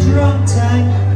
drunk tank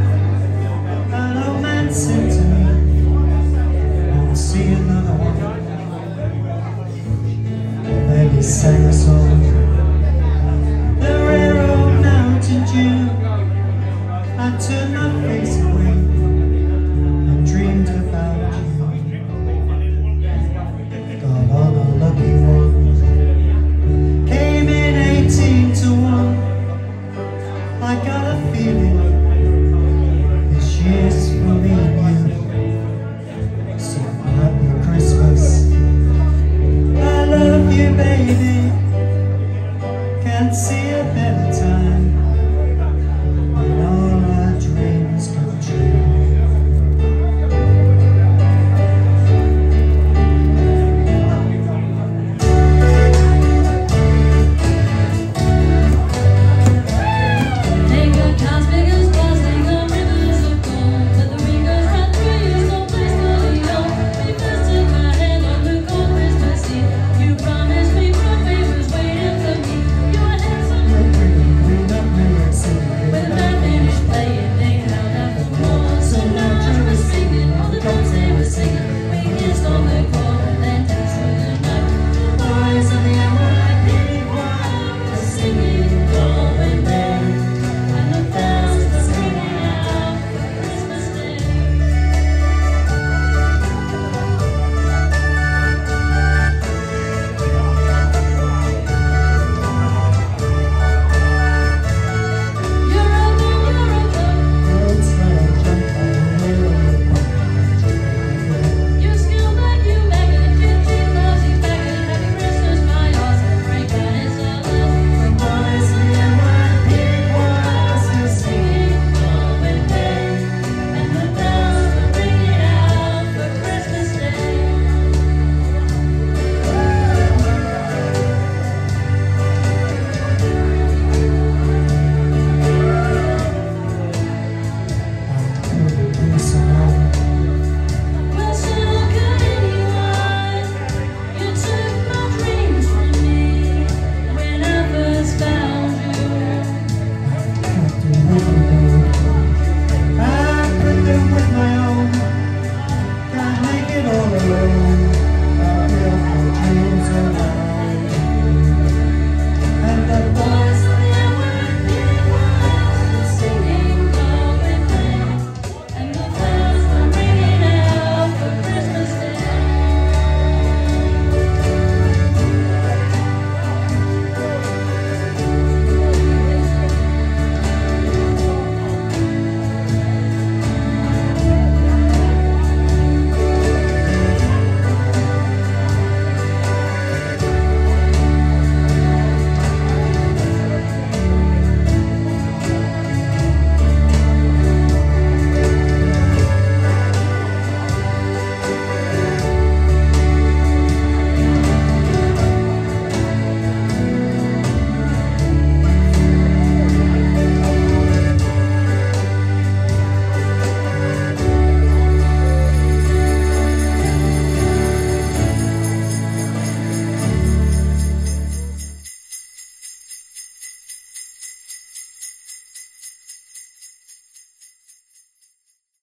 Can't see a better time.